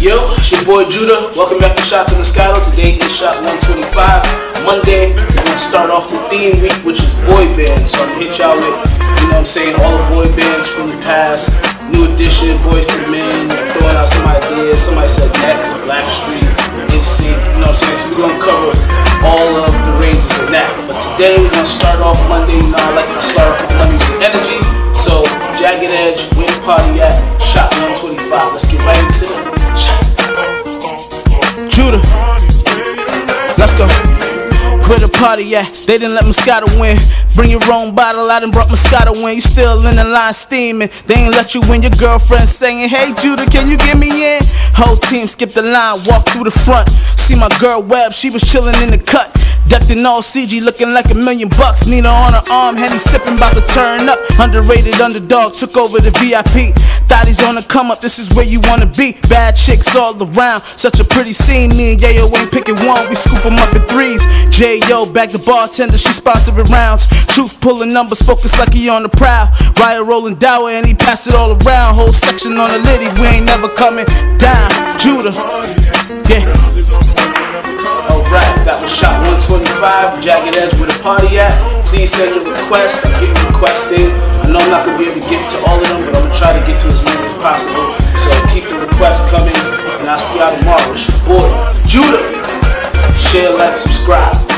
Yo, it's your boy Judah. Welcome back to Shots Shot to Moscato. Today is Shot 125. Monday, we're to start off the theme week, which is boy bands. So I'm to hit y'all with, you know what I'm saying, all the boy bands from the past. New Edition, Boyz II Men, throwing out some ideas. Somebody said Next, Blackstreet, NSYNC, you know what I'm saying? So we're to cover all of the ranges of that. But today, we're to start off Monday. You know, I like to start off Mondays with energy. So, Jagged Edge, the party at? Shot 125. Let's get right into it. Where the party at? They didn't let Moscato win. Bring your own bottle, I done brought Moscato in. You still in the line steaming. They ain't let you win. Your girlfriend saying, Hey Judah, can you get me in? Whole team skip the line, walk through the front. See my girl Web, she was chilling in the cut. Decked in all CG, looking like a million bucks. Nina on her arm, Henny sipping, about to turn up. Underrated underdog, took over the VIP. Thought he's on the come up, this is where you wanna be. Bad chicks all around, such a pretty scene. Me and Yayo ain't one, we scoop 'em up in threes. J.O. back the bartender, she sponsoring rounds. Truth pulling numbers, focus like he on the prowl. Riot rolling dower, and he pass it all around. Whole section on the litty, we ain't never coming down. Judah, yeah. Alright, that was shot 125, Jagged Edge where the party at. Please send your request. I'm getting requests in. I know I'm not gonna be able to get to all of them, but I'm gonna try to get to as many as possible. So keep the requests coming, and I'll see y'all tomorrow. It's your boy, Judah. Share, like, subscribe.